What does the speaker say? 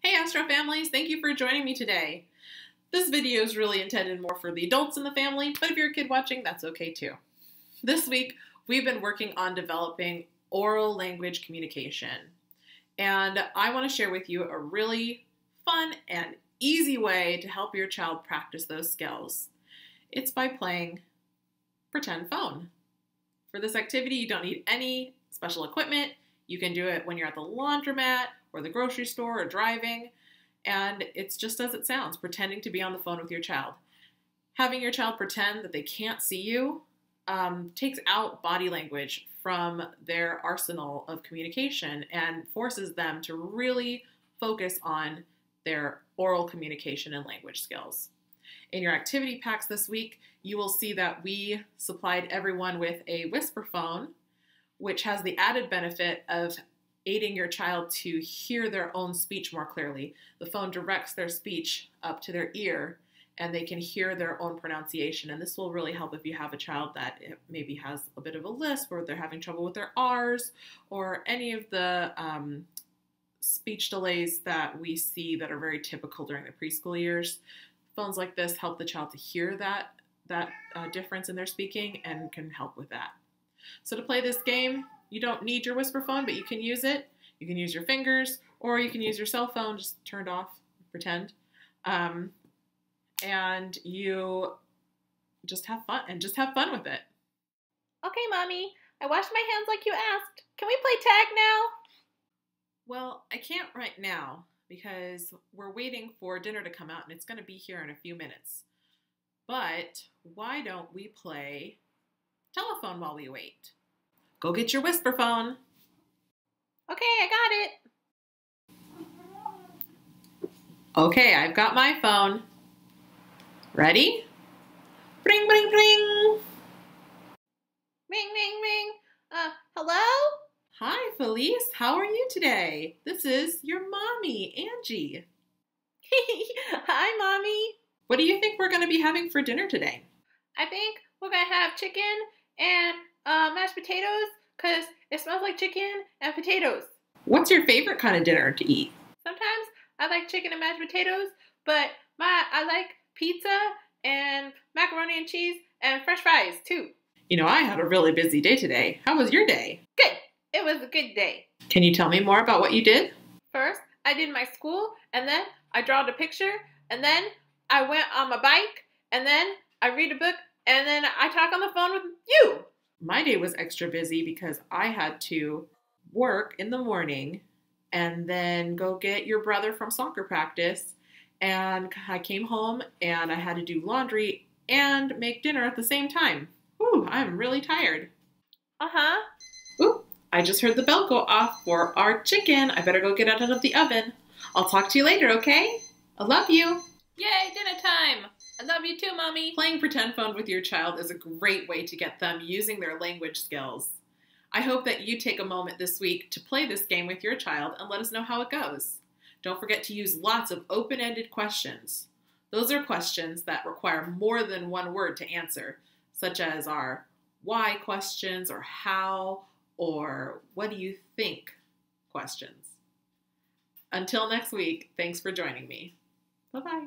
Hey Astro families, thank you for joining me today. This video is really intended more for the adults in the family, but if you're a kid watching, that's okay too. This week, we've been working on developing oral language communication. And I want to share with you a really fun and easy way to help your child practice those skills. It's by playing pretend phone. For this activity, you don't need any special equipment. You can do it when you're at the laundromat or the grocery store or driving. And it's just as it sounds, pretending to be on the phone with your child. Having your child pretend that they can't see you um, takes out body language from their arsenal of communication and forces them to really focus on their oral communication and language skills. In your activity packs this week, you will see that we supplied everyone with a whisper phone, which has the added benefit of aiding your child to hear their own speech more clearly. The phone directs their speech up to their ear and they can hear their own pronunciation. And this will really help if you have a child that maybe has a bit of a lisp or they're having trouble with their R's or any of the um, speech delays that we see that are very typical during the preschool years. Phones like this help the child to hear that, that uh, difference in their speaking and can help with that. So to play this game, you don't need your whisper phone, but you can use it. You can use your fingers, or you can use your cell phone, just turned off, pretend. Um, and you just have fun and just have fun with it. Okay, mommy. I washed my hands like you asked. Can we play tag now? Well, I can't right now because we're waiting for dinner to come out and it's going to be here in a few minutes. But why don't we play telephone while we wait? Go get your whisper phone. Okay, I got it. Okay, I've got my phone. Ready? Ring, ring, ring. Ring, ring, ring. Uh, hello? Hi, Felice. How are you today? This is your mommy, Angie. Hi, Mommy. What do you think we're going to be having for dinner today? I think we're going to have chicken and uh, mashed potatoes because it smells like chicken and potatoes. What's your favorite kind of dinner to eat? Sometimes I like chicken and mashed potatoes, but my I like pizza and macaroni and cheese and french fries too. You know, I had a really busy day today. How was your day? Good. It was a good day. Can you tell me more about what you did? First, I did my school, and then I drawed a picture, and then I went on my bike, and then I read a book, and then I talk on the phone with you. My day was extra busy because I had to work in the morning and then go get your brother from soccer practice. And I came home and I had to do laundry and make dinner at the same time. Ooh, I'm really tired. Uh huh. Ooh, I just heard the bell go off for our chicken. I better go get it out of the oven. I'll talk to you later, okay? I love you. Yay, dinner time! I love you too, Mommy. Playing pretend phone with your child is a great way to get them using their language skills. I hope that you take a moment this week to play this game with your child and let us know how it goes. Don't forget to use lots of open ended questions. Those are questions that require more than one word to answer, such as our why questions or how or what do you think questions. Until next week, thanks for joining me. Bye bye.